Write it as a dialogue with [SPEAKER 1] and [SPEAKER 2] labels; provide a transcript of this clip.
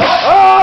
[SPEAKER 1] Oh!